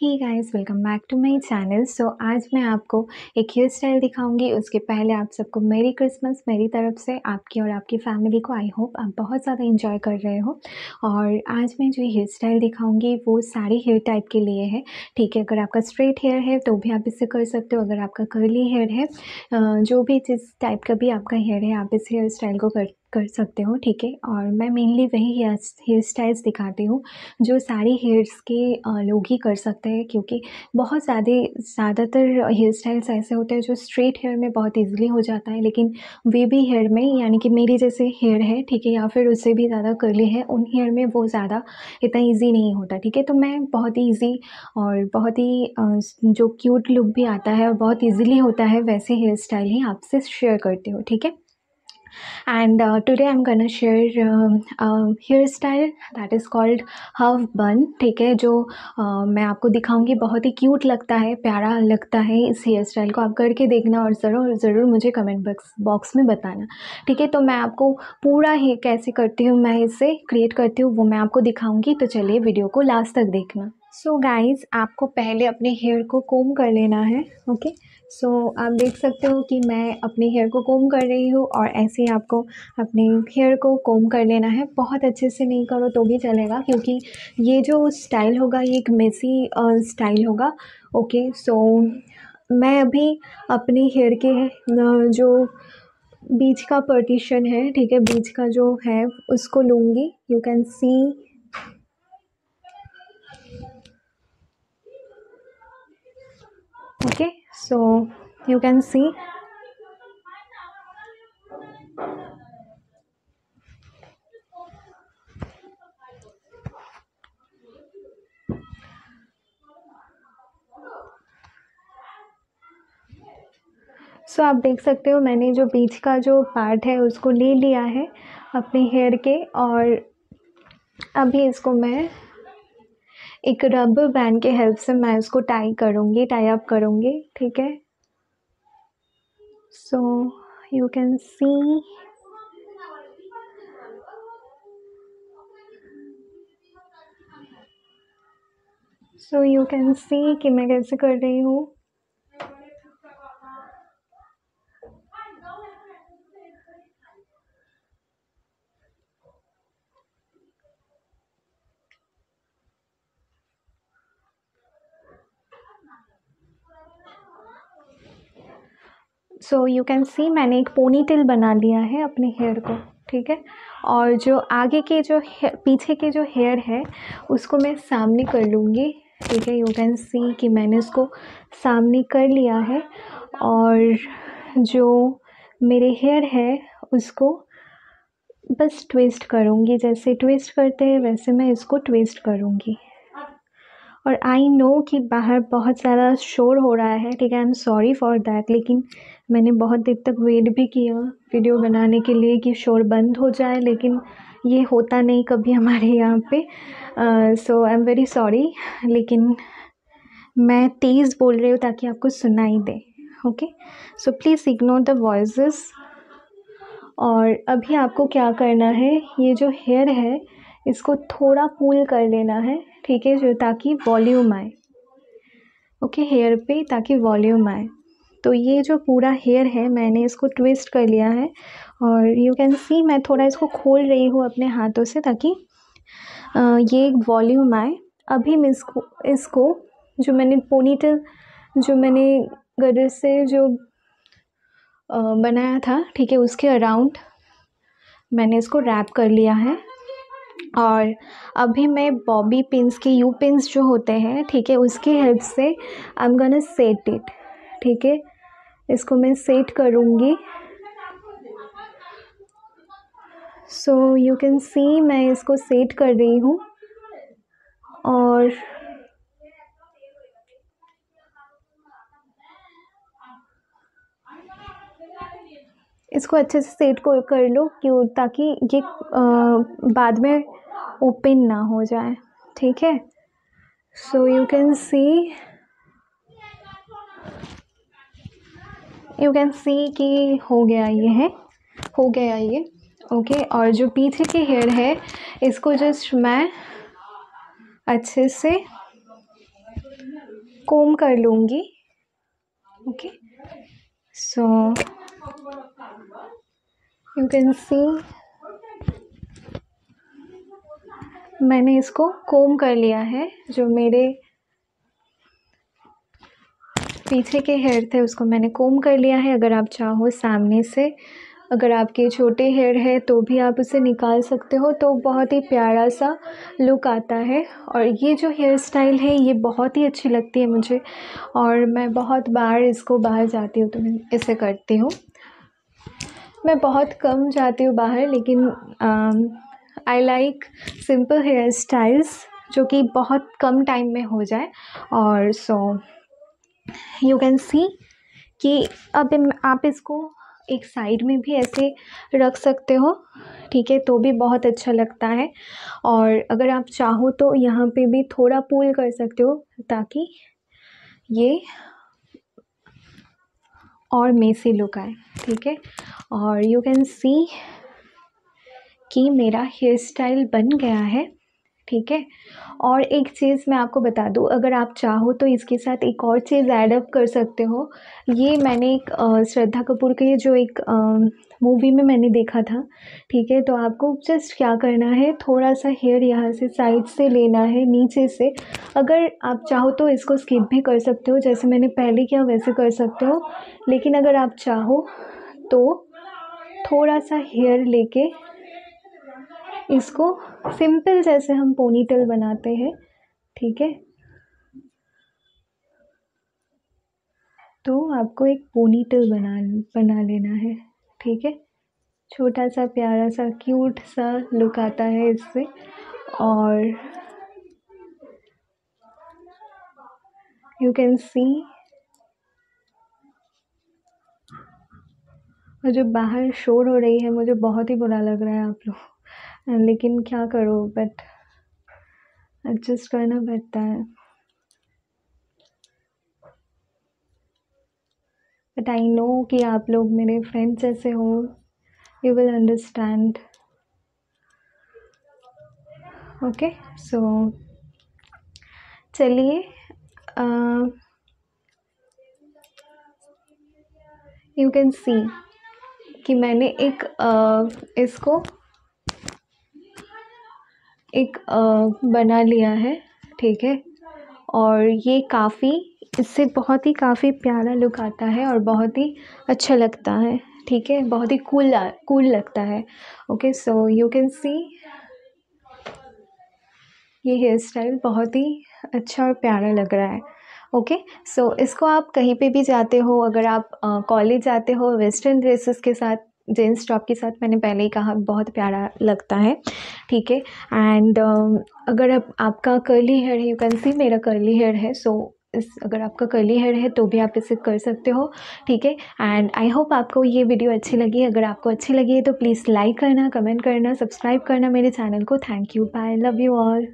Hey guys welcome back to my channel so आज मैं आपको एक हेयर स्टाइल दिखाऊँगी। उसके पहले आप सबको मेरी क्रिसमस मेरी तरफ़ से, आपकी और आपकी फैमिली को। आई होप आप बहुत ज़्यादा इंजॉय कर रहे हो। और आज मैं जो हेयर स्टाइल दिखाऊँगी, वो सारी हेयर टाइप के लिए है। ठीक है, अगर आपका स्ट्रेट हेयर है तो भी आप इससे कर सकते हो। अगर आपका कर्ली हेयर है जो भी जिस टाइप का भी आपका हेयर है, आप इस हेयर स्टाइल को कर कर सकते हो, ठीक है? और मैं मेनली वही हेयर स्टाइल्स दिखाती हूँ, जो सारी हेयर्स के लोग ही कर सकते हैं, क्योंकि बहुत ज़्यादा, ज़्यादातर हेयर स्टाइल्स ऐसे होते हैं, जो स्ट्रेट हेयर में बहुत ईजिली हो जाता है, लेकिन वेबी हेयर में, यानी कि मेरी जैसे हेयर है, ठीक है, या फिर उससे भी ज़्यादा करली है, उन हेयर में वो ज़्यादा इतना ईजी नहीं होता, ठीक है? तो मैं बहुत ही ईजी और बहुत ही जो क्यूट लुक भी आता है और बहुत ईजिली होता है, वैसे हेयर स्टाइल ही आपसे शेयर करती हूँ, ठीक है? And uh, today I'm gonna share um, a hairstyle that is called half bun ठीक है? जो uh, मैं आपको दिखाऊँगी। बहुत ही क्यूट लगता है प्यारा लगता है इस हेयर स्टाइल को। आप करके देखना और ज़रूर ज़रूर मुझे कमेंट बॉक्स बॉक्स में बताना। ठीक है? तो मैं आपको पूरा ही कैसे करती हूँ मैं इसे क्रिएट करती हूँ वो मैं आपको दिखाऊँगी। तो चलिए वीडियो को लास्ट तक देखना। सो so गाइज़ आपको पहले अपने हेयर को कोम कर लेना है ओके okay? सो so, आप देख सकते हो कि मैं अपने हेयर को कोम कर रही हूँ और ऐसे ही आपको अपने हेयर को कोम कर लेना है बहुत अच्छे से नहीं करो तो भी चलेगा क्योंकि ये जो स्टाइल होगा ये एक मेसी स्टाइल होगा ओके okay? सो so, मैं अभी अपने हेयर के जो बीच का पर्टिशन है ठीक है बीच का जो है उसको लूँगी you can see okay so you can see. So so, आप देख सकते हो मैंने जो बीच का जो पार्ट है उसको ले लिया है अपने हेयर के और अभी इसको मैं एक रबर बैंड के हेल्प से मैं इसको टाई करूँगी टाई अप करूँगी, ठीक है? So you can see so you can see कि मैं कैसे कर रही हूँ। सो यू कैन सी मैंने एक पोनी टेल बना लिया है अपने हेयर को, ठीक है? और जो आगे के जो पीछे के जो हेयर है, उसको मैं सामने कर लूँगी, ठीक है? यू कैन सी कि मैंने उसको सामने कर लिया है और जो मेरे हेयर है, उसको बस ट्विस्ट करूँगी। जैसे ट्विस्ट करते हैं, वैसे मैं इसको ट्विस्ट करूँगी। और आई नो कि बाहर बहुत ज़्यादा शोर हो रहा है, ठीक है? I am sorry for that लेकिन मैंने बहुत देर तक वेट भी किया वीडियो बनाने के लिए कि शोर बंद हो जाए, लेकिन ये होता नहीं कभी हमारे यहाँ पे। So I am very sorry लेकिन मैं तेज़ बोल रही हूँ ताकि आपको सुनाई दे okay so please ignore the voice और अभी आपको क्या करना है, ये जो हेयर है, इसको थोड़ा पुल कर लेना है। ठीक है, जो ताकि वॉल्यूम आए। ओके हेयर पे ताकि वॉल्यूम आए। तो ये जो पूरा हेयर है, मैंने इसको ट्विस्ट कर लिया है और यू कैन सी मैं थोड़ा इसको खोल रही हूँ अपने हाथों से ताकि ये एक वॉल्यूम आए। अभी मैं इसको इसको जो मैंने पोनीटेल जो मैंने गडर से जो बनाया था, ठीक है, उसके अराउंड मैंने इसको रैप कर लिया है। और अभी मैं बॉबी पिंस के यू पिंस जो होते हैं, ठीक है, उसकी हेल्प से I am gonna set it ठीक है? इसको मैं सेट करूँगी। सो यू कैन सी मैं इसको सेट कर रही हूँ और इसको अच्छे से सेट को कर लो क्यों ताकि ये बाद में ओपन ना हो जाए। ठीक है? So you can see you can see कि हो गया ये है। हो गया ये। ओके okay, और जो पीछे के हेयर है इसको जस्ट मैं अच्छे से कोम कर लूँगी। Okay so you can see मैंने इसको कोम कर लिया है, जो मेरे पीछे के हेयर थे, उसको मैंने कोम कर लिया है। अगर आप चाहो सामने से, अगर आपके छोटे हेयर है तो भी आप उसे निकाल सकते हो। तो बहुत ही प्यारा सा लुक आता है। और ये जो हेयर स्टाइल है, ये बहुत ही अच्छी लगती है मुझे। और मैं बहुत बार इसको बाहर जाती हूँ तो मैं इसे करती हूँ। मैं बहुत कम जाती हूँ बाहर, लेकिन I like simple hair styles जो कि बहुत कम टाइम में हो जाए और सो यू कैन सी कि अब आप इसको एक साइड में भी ऐसे रख सकते हो, ठीक है तो भी बहुत अच्छा लगता है। और अगर आप चाहो तो यहाँ पे भी थोड़ा पुल कर सकते हो ताकि ये और मेसी लुक आए, ठीक है? और यू कैन सी कि मेरा हेयर स्टाइल बन गया है, ठीक है? और एक चीज़ मैं आपको बता दूँ, अगर आप चाहो तो इसके साथ एक और चीज़ एडअप कर सकते हो। ये मैंने एक श्रद्धा कपूर के जो एक मूवी में मैंने देखा था, ठीक है? तो आपको जस्ट क्या करना है थोड़ा सा हेयर यहाँ से साइड से लेना है, नीचे से। अगर आप चाहो तो इसको स्किप भी कर सकते हो, जैसे मैंने पहले किया वैसे कर सकते हो। लेकिन अगर आप चाहो तो थोड़ा सा हेयर लेके इसको सिंपल जैसे हम पोनीटेल बनाते हैं, ठीक है? तो आपको एक पोनीटेल बना बना लेना है। ठीक है? छोटा सा प्यारा सा क्यूट सा लुक आता है इससे। और यू कैन सी और जो बाहर शोर हो रही है, मुझे बहुत ही बुरा लग रहा है आप लोग लेकिन क्या करो बट एडजस्ट करना पड़ता है। बट आई नो कि आप लोग मेरे फ्रेंड्स जैसे हो। You will understand okay so चलिए यू कैन सी कि मैंने एक uh, इसको एक uh, बना लिया है ठीक है? और ये काफ़ी इससे बहुत ही काफ़ी प्यारा लुक आता है और बहुत ही अच्छा लगता है ठीक है? बहुत ही कूल कूल लगता है okay so you can see ये हेयर स्टाइल बहुत ही अच्छा और प्यारा लग रहा है ओके सो इसको आप कहीं पे भी जाते हो अगर आप कॉलेज जाते हो वेस्टर्न ड्रेसेस के साथ जीन्स टॉप के साथ मैंने पहले ही कहा बहुत प्यारा लगता है ठीक है? एंड अगर आप, आपका कर्ली हेयर है यू कैन सी मेरा कर्ली हेयर है सो so, इस, अगर आपका कर्ली हेयर है तो भी आप इसे कर सकते हो, ठीक है? एंड आई होप आपको ये वीडियो अच्छी लगी। अगर आपको अच्छी लगी है तो प्लीज़ लाइक करना कमेंट करना सब्सक्राइब करना मेरे चैनल को। Thank you bye love you all